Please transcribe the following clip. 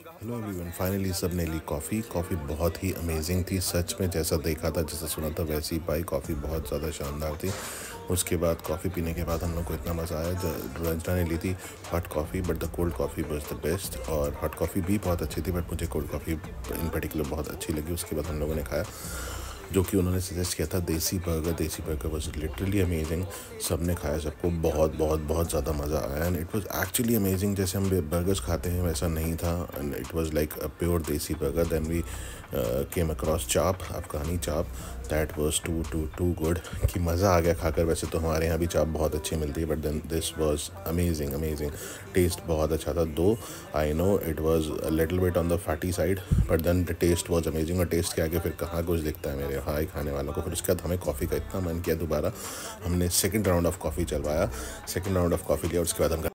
Hello everyone finally सबने ली coffee coffee बहुत ही amazing थी. सच में जैसा देखा था, जैसा सुना था, वैसी पाई. कॉफ़ी बहुत ज़्यादा शानदार थी. उसके बाद कॉफ़ी पीने के बाद हम लोग को इतना मज़ा आया. रंजना ने ली थी hot coffee but the cold coffee was the best और हॉट कॉफ़ी भी बहुत अच्छी थी बट मुझे कोल्ड कॉफ़ी इन पर्टिकुलर बहुत अच्छी लगी. उसके बाद हम लोगों ने खाया. जो कि उन्होंने सजेस्ट किया था, देसी बर्गर देसी बर्गर वॉज़ लिटरली अमेजिंग सबने खाया, सबको बहुत बहुत बहुत ज़्यादा मज़ा आया। And it was actually amazing जैसे हम बर्गर्स खाते हैं, वैसा नहीं था। And it was like a pure desi burger then we came across chaap Afghani chaap that was too too too good कि मज़ा आ गया खाकर। वैसे तो हमारे यहाँ भी चाप बहुत अच्छी मिलती है but then this was amazing amazing taste बहुत अच्छा था। Though I know it was little bit on the fatty side but then the taste was amazing और टेस्ट के आगे फिर कहाँ कुछ दिखता है मेरे हाई खाने वालों को। फिर उसके बाद हमें कॉफ़ी का इतना मन किया दोबारा। हमने सेकेंड राउंड ऑफ़ कॉफ़ी चलवाया। सेकेंड राउंड ऑफ़ कॉफ़ी लिया उसके बाद हम